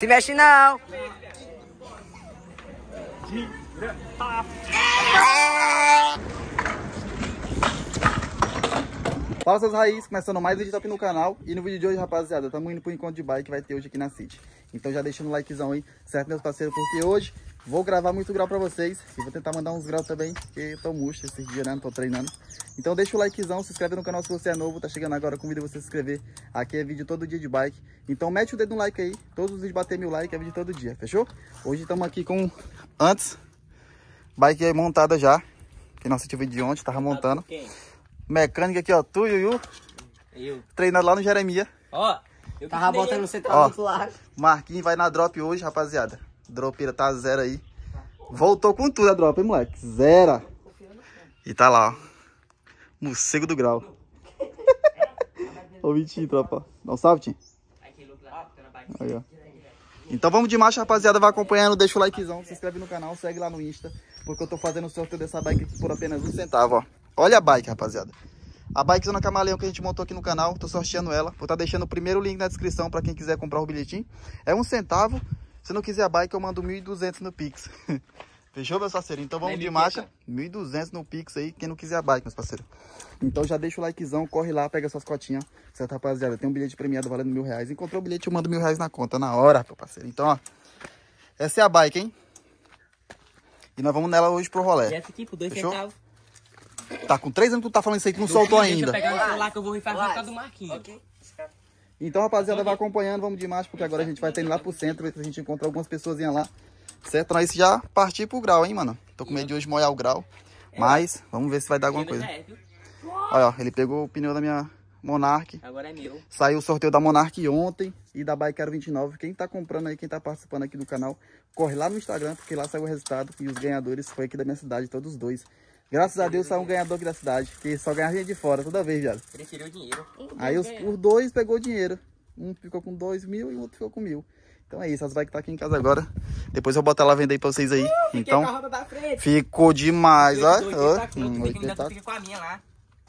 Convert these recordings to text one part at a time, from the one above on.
Se mexe não. Fala seus raízes, começando mais um vídeo top no canal E no vídeo de hoje, rapaziada, estamos indo pro encontro de bike que vai ter hoje aqui na City Então já deixa no likezão aí, certo meus parceiros? Porque hoje vou gravar muito grau pra vocês E vou tentar mandar uns graus também, porque eu tô murcho esses dias, né? Não tô treinando Então deixa o likezão, se inscreve no canal se você é novo Tá chegando agora, convido você a se inscrever Aqui é vídeo todo dia de bike Então mete o dedo no like aí, todos os vídeos bater mil likes é vídeo todo dia, fechou? Hoje estamos aqui com, antes, bike aí montada já Que nosso vídeo de ontem, tava montando Mecânica aqui, ó, tu, Yuyu Eu. Treinando lá no Jeremia. Ó, eu Tava botando você tá muito largo. Marquinhos vai na drop hoje, rapaziada. Dropeira tá zero aí. Voltou com tudo a drop, hein, moleque? Zero. E tá lá, ó. Morcego do grau. Ô, Vitinho, tropa. Dá um salve. Aí, ó. Então vamos de marcha, rapaziada. Vai acompanhando, deixa o likezão, se inscreve no canal, segue lá no Insta. Porque eu tô fazendo o sorteio dessa bike por apenas um centavo, ó. Olha a bike, rapaziada. A bike Zona Camaleão que a gente montou aqui no canal, tô sorteando ela. Vou estar deixando o primeiro link na descrição pra quem quiser comprar o bilhetinho. É um centavo. Se não quiser a bike, eu mando 1.200 no Pix. Fechou, meus parceiros? Então vamos É de 1.500? marcha. 1.200 no Pix aí, quem não quiser a bike, meus parceiros. Então já deixa o likezão, corre lá, pega suas cotinhas. Certo, rapaziada? Tem um bilhete premiado valendo mil reais. Encontrou o bilhete, eu mando mil reais na conta, na hora, meu parceiro. Então, ó. Essa é a bike, hein? E nós vamos nela hoje pro E rolé. essa aqui por dois Fechou? centavos. Tá com três anos que tu tá falando isso aí que não soltou Deixa ainda. eu pegar o celular que eu vou rifar a do Marquinhos. Então, rapaziada, vai acompanhando, vamos de marcha, porque agora a gente vai ter indo lá pro centro, ver se a gente encontra algumas pessoas lá. Certo? Nós já partir pro grau, hein, mano? Tô com medo de hoje molhar o grau. Mas, vamos ver se vai dar alguma coisa. É? Olha, ó, ele pegou o pneu da minha Monark. Agora é meu. Saiu o sorteio da Monark ontem e da Bike 29. Quem tá comprando aí, quem tá participando aqui do canal, corre lá no Instagram, porque lá saiu o resultado. E os ganhadores foi aqui da minha cidade, todos os dois. Graças a Deus saiu um ganhador aqui da cidade, que só ganha gente de fora toda vez, viado. Preferiu o dinheiro. Aí os, os dois pegou dinheiro. Um ficou com dois mil e o outro ficou com mil. Então é isso, as bikes tá aqui em casa agora. Depois eu vou botar lá vender aí pra vocês aí. Então... Então, ficou demais, ó. Dois, ó. tá com- Hum, tem que me dar 80, tu fica com a minha lá.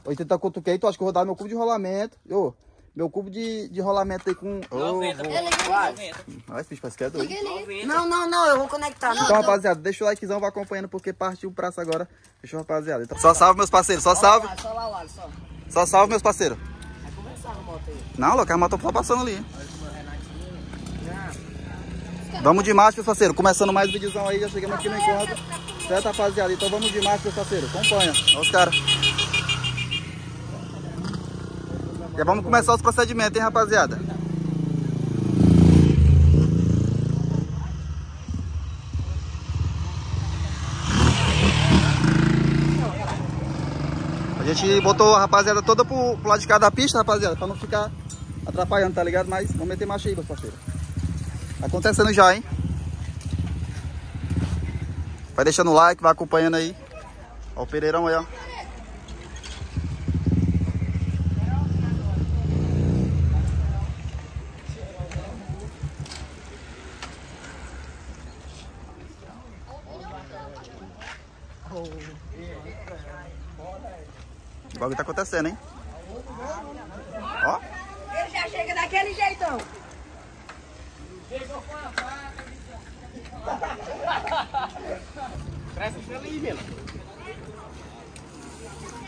80 conto que aí, tu acha que eu vou dar meu cubo de rolamento. Ô, meu cubo de, de rolamento aí com... Ô, 90. vou- 90. Ai, bicho, parece que é doido. 90. Não, não, não, eu vou conectar. Então, rapaziada, deixa o likezão, vai acompanhando, porque partiu o praça agora. Fechou, rapaziada? Então, só salve, meus parceiros, só salve. Só lá, só lá, lá, só. Só salve, meus parceiros. Vai começar a moto aí. Não, louco, a moto tá passando ali. Vamos de marcha, meus parceiros. Começando mais um videozão aí, já chegamos aqui no encontro. Certo, rapaziada? Então vamos de marcha, meus parceiros. Acompanha. Olha os caras. Já vamos começar os procedimentos, hein, rapaziada? A gente botou a rapaziada toda pro, pro lado de cá da pista, rapaziada, pra não ficar atrapalhando, tá ligado? Mas vamos meter marcha aí, meus parceiros. Tá acontecendo já, hein? Vai deixando o like, vai acompanhando aí. Ó o Pereirão aí, ó. O bagulho tá acontecendo, hein? Ó. Ele já chega daquele jeitão. Presta feliz, meu.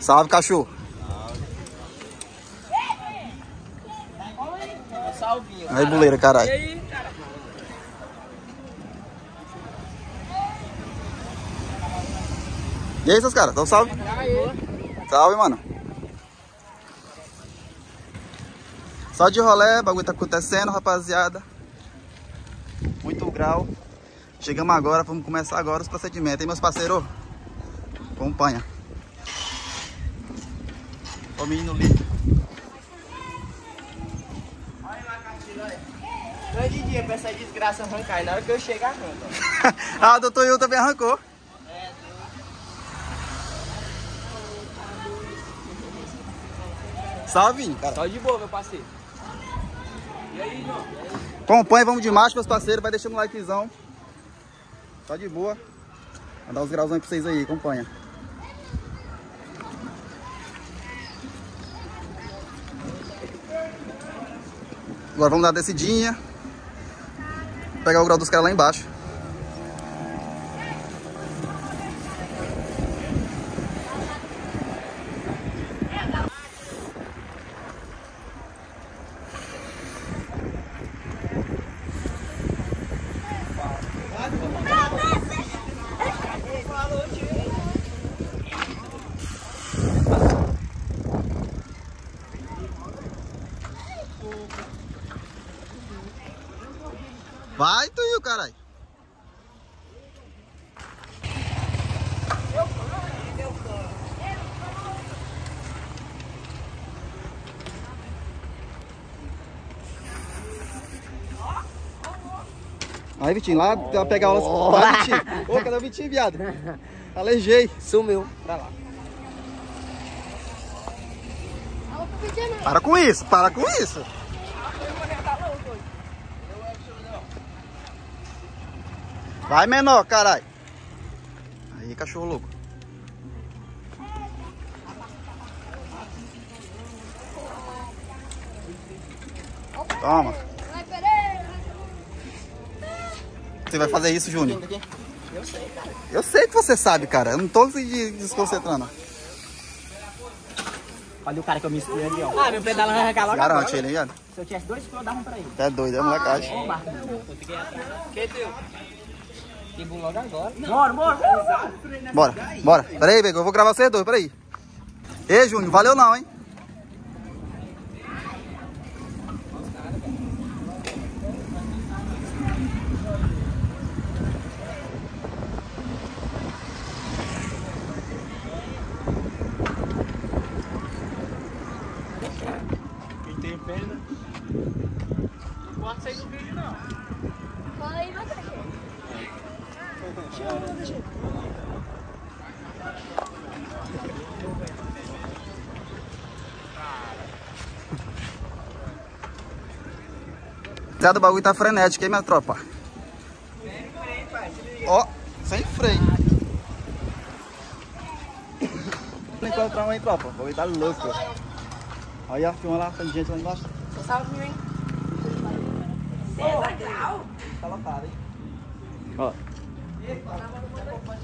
Salve, cachorro. Salvinho. Aí, buleira, E caralho. aí, cara? E aí, seus caras? Dá um salve. Salve, mano. Só de rolé, o bagulho tá acontecendo, rapaziada. Muito grau. Chegamos agora, vamos começar agora os procedimentos, hein, meus parceiros? Acompanha. Ó o menino lindo. Grande dia pra essa desgraça arrancar. E na hora que eu chegar, arranca. ah, o doutor Yu também arrancou. Salve, cara. Só de boa, meu parceiro. Acompanha, vamos de marcha, meus parceiros. Vai deixando o likezão. Só de boa. Vou dar uns grauzão aí pra vocês aí, acompanha. Agora vamos dar a descidinha. pegar o grau dos caras lá embaixo. Vai, tu, caralho. Aí, Vitinho, lá vai pegar os. Vai, Vitinho. Ô, cadê o Vitinho, viado? Alejei. Sumiu. Pra lá. Para com isso, para com isso. Vai, menor, caralho. Aí, cachorro louco. Toma. Você vai fazer isso, Júnior? Eu sei, cara. Eu sei que você sabe, cara. Eu não tô se desconcentrando. Olha o cara que eu me inspirei ali, ó. Ah, meu pedal vai arrancar logo Garante agora. ele, hein? Se eu tivesse dois, eu dava um pra ele. Tá doido, é molecagem. Ô, Marcos. Eu fiquei bom logo agora. Bora, bora. Bora, bora. Pera aí, Bego, eu vou gravar vocês dois, pera aí. Ei, Júnior, valeu não, hein? Quem tem pena. Pode sair do vídeo, não. Fala aí, vai crescer. Já do bagulho tá frenético, hein, minha tropa? Ó, sem freio. Vou encontrar um, hein, tropa? O bagulho tá louco. Olha a filma lá, tem gente lá embaixo. Você sabe mil, hein? Tá lotado, hein? Ó.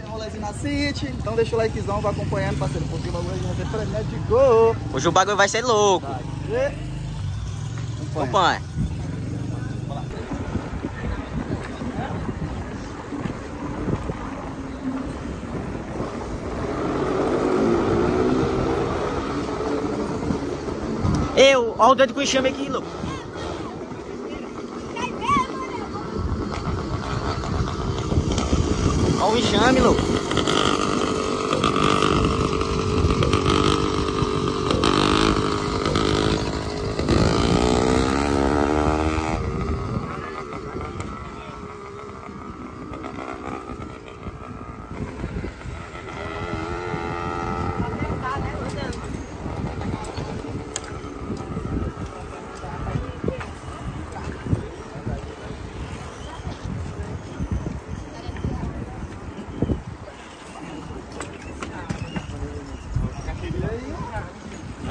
Rolezinho na City, então deixa o likezão, vai acompanhando, parceiro, porque o bagulho vai ser frenético. Hoje o bagulho vai ser louco. Acompanha. Acompanha. Eu, olha o dedo com enxame aqui, louco. Olha o enxame, louco.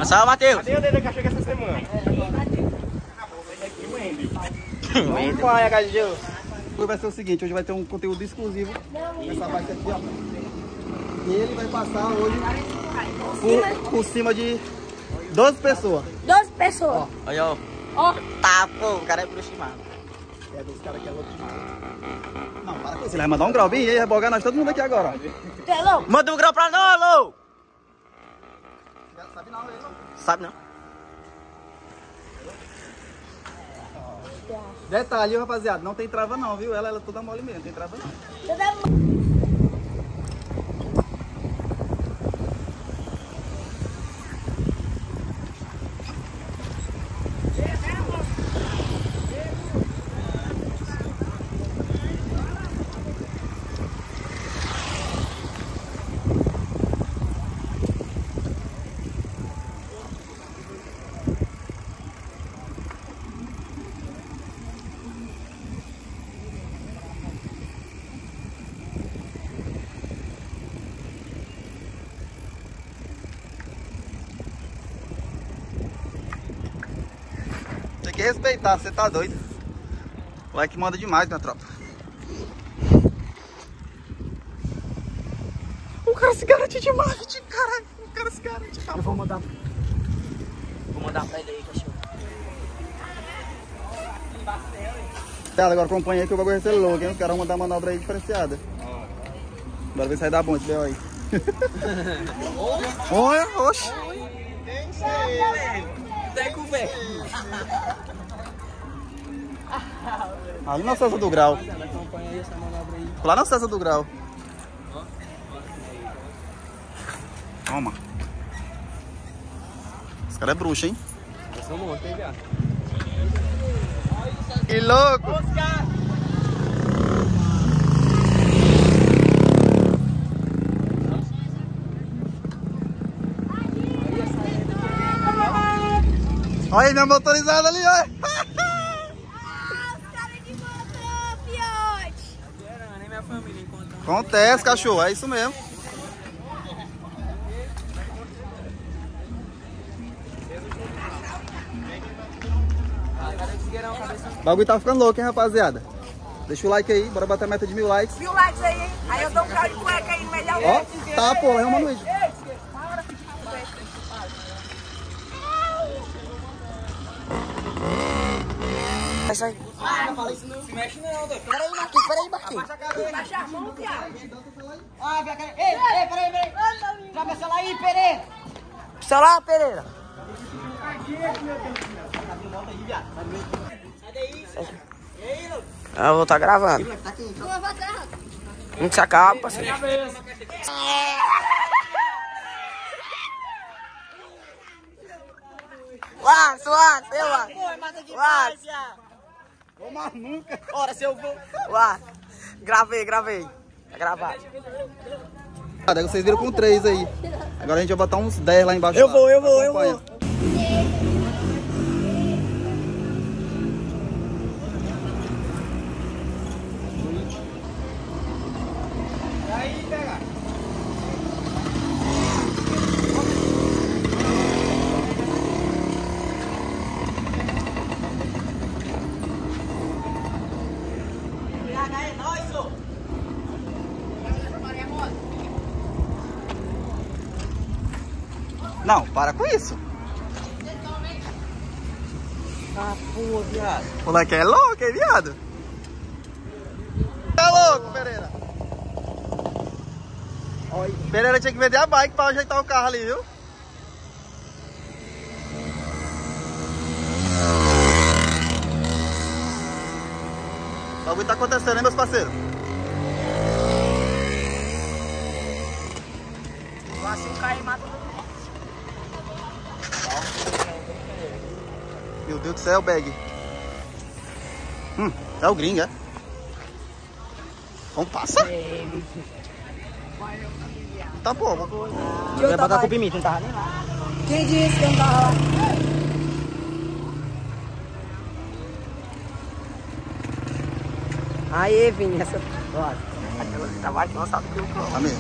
Salve, Matheus. Cadê o dedo que chega essa semana? Acompanha, Gajeu. Hoje vai ser o seguinte, hoje vai ter um conteúdo exclusivo nessa parte aqui, ó. E ele vai passar hoje por, por cima de 12 pessoas. 12 pessoas. Olha, ó. Ó, Tá, pô, o cara é aproximado. É, dos caras aqui é louco demais. Não, para com isso. Ele vai mandar um grau bem e aí rebogar nós todo mundo aqui agora. ó. tu é louco? Manda um grau pra nós, louco. Sabe não, ele não. Sabe não? Detalhe, rapaziada, não tem trava não, viu? Ela, ela é toda mole mesmo, não tem trava não. Que respeitar, você tá doido. Like manda demais, minha tropa. O cara se garante demais, de cara. O cara se garante. Tá Eu vou mandar. Vou mandar pra ele aí, cachorro. Tá, agora acompanha aí que o bagulho vai ser louco, hein? Os caras vão mandar manobra aí diferenciada. Bora ver se vai dar bom esse B.O. aí. Olha, oxe. Tem com velho. Ali na César do Grau. Lá na César do Grau. Toma. Esse cara é bruxo, hein? Esse é um monte, hein, viado? Que louco! Olha aí, minha motorizada ali, olha. Ah, os caras de motor, fiote. Nem minha família encontra. Acontece, cachorro, é isso mesmo. O bagulho tá ficando louco, hein, rapaziada? Deixa o like aí, bora bater a meta de mil likes. Mil likes aí, hein? Aí eu dou um carro de cueca aí no melhor. Ó, tá, pô, é uma noite. Vai sair. Se mexe não, doido. Peraí, Marquinhos, peraí, Marquinhos. Baixa a mão, viado. Ah, vai, cara. Ei, ei, peraí, peraí. Joga essa lá aí, Pereira. Celular, Pereira. Eu vou estar gravando. Uma baterra. Não se acaba, parceiro. Lá, suar, seu lá. Lá, Toma nunca. Ora, se eu vou. lá. Gravei, gravei. Tá gravado. Vocês viram com três aí. Agora a gente vai botar uns 10 lá embaixo. Eu lá. vou, eu vou, eu vou. Não, para com isso. Ah, pô, viado. Moleque é louco, hein, viado? É louco, Pereira. Pereira tinha que vender a bike pra ajeitar o carro ali, viu? O bagulho tá acontecendo, hein, meus parceiros? Deus do céu, bag. Hum, é o gringo, é? Vamos passar? Tá bom, vamos. Eu ia botar com pimenta, não tava nem lá. Quem disse que eu não tava lá? Aí, Vini, essa. Que aqui, não sabe o que eu como. Amigo.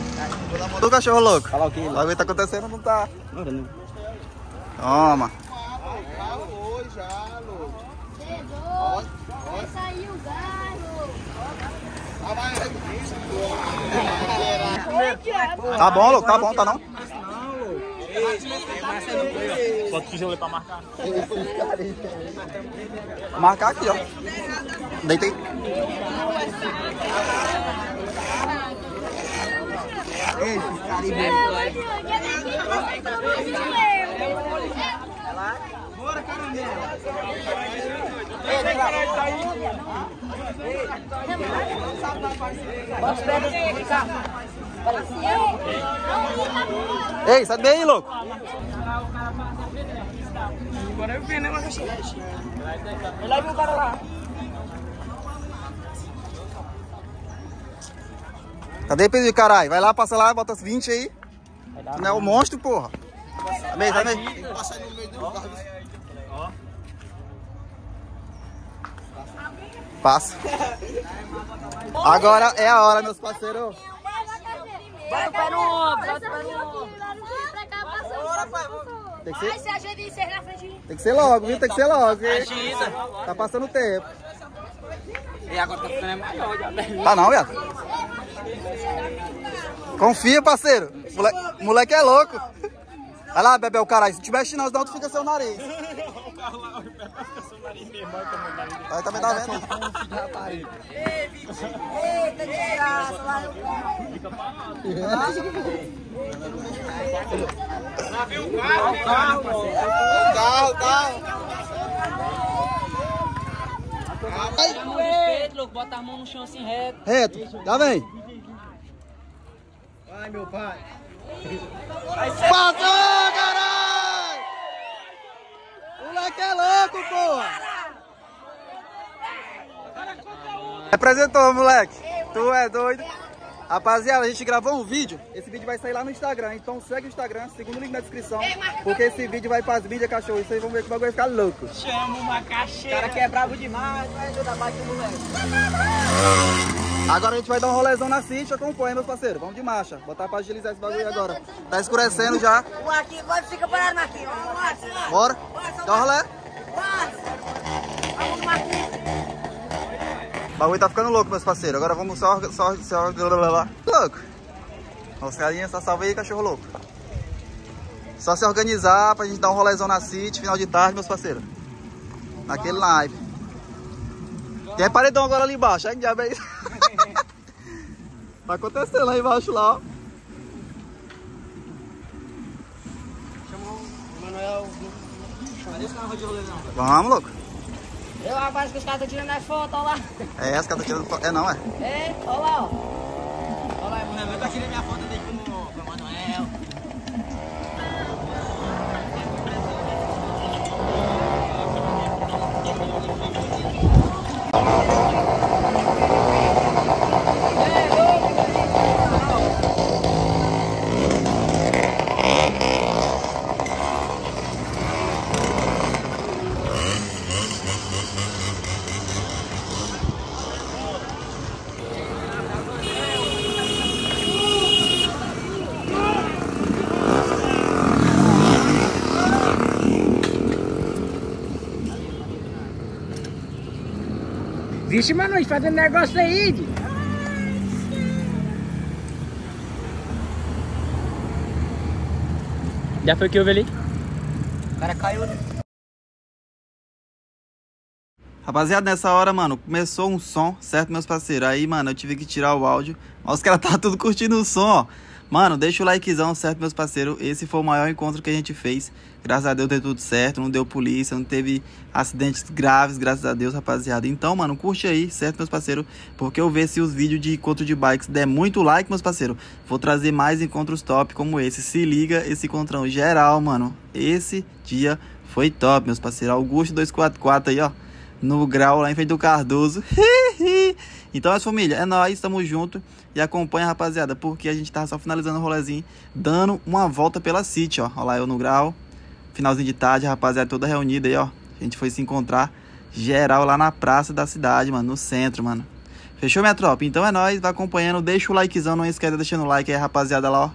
Do cachorro louco. Falar o quê? O bagulho tá acontecendo, não tá. Não, Toma. Chegou. Vai sair o galo. Thiago. Tá bom, louco? Tá bom, tá não? Bota o tijolo pra marcar. Marcar aqui, ó. Deitei. Ei, sai bem, louco. Agora eu vi, né, mas Ele vai ver o cara lá. Cadê Pedro, caralho? Vai lá, passa lá, bota as 20 aí. Tu não é o monstro, porra. Tá bem, tá bem. Passa. Agora é a hora, meus parceiros. O pé no ombro, pé no ombro. Pra cá, passa Tem que ser, Ai, se ajeita e ser na frente de mim. tem que ser logo, viu? Tem que ser logo, viu? Tá passando o tempo. E agora tá ficando maior já. né? Tá não, viado? Confia, parceiro. Moleque, moleque é louco. Vai lá, Bebel, caralho. Se tiver chinelo, senão tu fica seu nariz. Aí também tá vendo? Eita, desgraça, lá no Carro, carro. Tira a mão do peito, louco. Bota a mão no chão assim reto. Reto. Já vem. Vai, meu pai. Passou, caralho! Moleque é louco, porra! Representou, moleque. Tu é doido. Rapaziada, a gente gravou um vídeo. Esse vídeo vai sair lá no Instagram. Então segue o Instagram, segundo o link na descrição. Porque esse vídeo vai pras mídias, cachorro. Isso aí vamos ver que o bagulho vai ficar louco. Chama uma O caixeira. cara que é bravo demais, vai ajudar mais que o moleque. Agora a gente vai dar um rolezão na City. Acompanha, meus parceiros. Vamos de marcha. Botar pra agilizar esse bagulho agora. Tá escurecendo já. O aqui, agora fica parado, Marquinhos. Bora. Dá um rolé. Vamos, Marquinhos. O bagulho tá ficando louco, meus parceiros. Agora vamos só... só, só louco. Os carinhas, só salve aí, cachorro louco. Só se organizar pra gente dar um rolezão na City, final de tarde, meus parceiros. Naquele live. Tem paredão agora ali embaixo. Ai, que diabo é isso? Tá acontecendo lá embaixo, lá, ó. Vamos, louco. Eu, rapaz, que os caras estão tirando as fotos, olha lá. É essa que eu tô tirando foto. É não, é? É, olha lá, ó. Olha lá, Emanuel, eu tô tirando minha foto dele Mano, fazendo negócio aí. Di. Já foi que houve ali? O cara caiu, né? Rapaziada, nessa hora, mano, começou um som, certo, meus parceiros? Aí, mano, eu tive que tirar o áudio. Mas os caras tá tudo curtindo o som, ó. Mano, deixa o likezão, certo, meus parceiros? Esse foi o maior encontro que a gente fez. Graças a Deus deu tudo certo, não deu polícia, não teve acidentes graves, graças a Deus, rapaziada. Então, mano, curte aí, certo, meus parceiros? Porque eu ver se os vídeos de encontro de bikes der muito like, meus parceiros, vou trazer mais encontros top como esse. Se liga, esse encontrão geral, mano. Esse dia foi top, meus parceiros. Augusto 244 aí, ó no grau lá em frente do Cardoso. então, as família, é nóis, estamos junto e acompanha, rapaziada, porque a gente tava só finalizando o rolezinho, dando uma volta pela City, ó. Olha lá eu no grau, finalzinho de tarde, rapaziada toda reunida aí, ó. A gente foi se encontrar geral lá na praça da cidade, mano, no centro, mano. Fechou, minha tropa? Então é nóis, vai acompanhando, deixa o likezão, não esquece de deixar o like aí, rapaziada, lá, ó.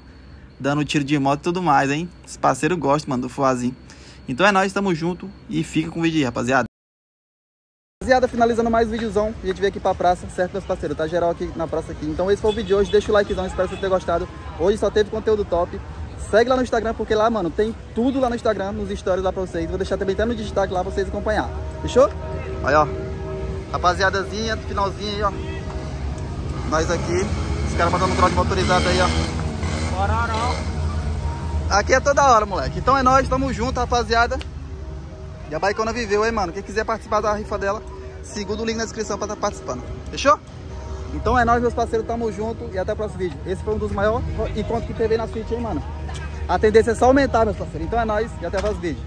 Dando tiro de moto e tudo mais, hein? Os parceiros gostam, mano, do fuazinho. Então é nóis, tamo junto e fica com o vídeo aí, rapaziada. Rapaziada, finalizando mais um videozão, a gente veio aqui pra praça, certo, meus parceiros? Tá geral aqui na praça aqui. Então esse foi o vídeo de hoje, deixa o likezão, espero que você tenha gostado. Hoje só teve conteúdo top. Segue lá no Instagram, porque lá, mano, tem tudo lá no Instagram, nos stories lá pra vocês. Vou deixar também até no destaque lá pra vocês acompanhar. Fechou? Aí, ó. Rapaziadazinha, finalzinho aí, ó. Nós aqui. Os caras mandando um trote motorizado aí, ó. Aqui é toda hora, moleque. Então é nóis, tamo junto, rapaziada. E a Baicona viveu, hein, mano? Quem quiser participar da rifa dela, segundo o link na descrição pra estar participando. Fechou? Então é nóis, meus parceiros, tamo junto e até o próximo vídeo. Esse foi um dos maiores encontros que teve na Switch, hein, mano? A tendência é só aumentar, meus parceiros. Então é nóis e até o próximo vídeo.